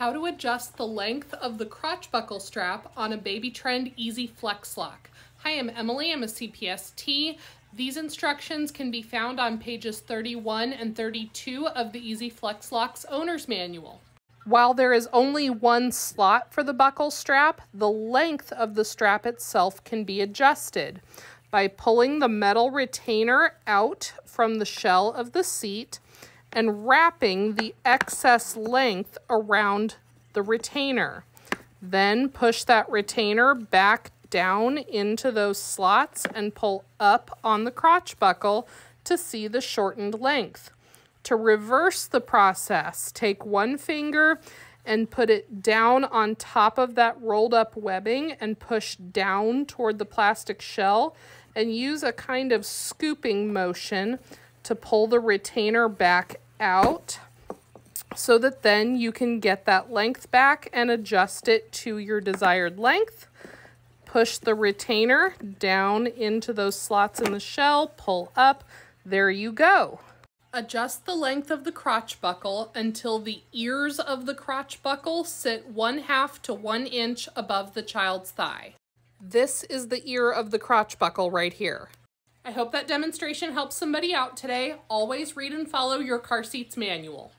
How to adjust the length of the crotch buckle strap on a Baby Trend EZ Flex-Loc. Hi, I'm Emily, I'm a CPST. These instructions can be found on pages 31 and 32 of the EZ Flex-Loc's Owner's Manual. While there is only one slot for the buckle strap, the length of the strap itself can be adjusted by pulling the metal retainer out from the shell of the seat and wrapping the excess length around the retainer. Then push that retainer back down into those slots and pull up on the crotch buckle to see the shortened length. To reverse the process, take one finger and put it down on top of that rolled up webbing and push down toward the plastic shell and use a kind of scooping motion to pull the retainer back out so that then you can get that length back and adjust it to your desired length. Push the retainer down into those slots in the shell, pull up, there you go. Adjust the length of the crotch buckle until the ears of the crotch buckle sit one half to one inch above the child's thigh. This is the ear of the crotch buckle right here. I hope that demonstration helps somebody out today. Always read and follow your car seats manual.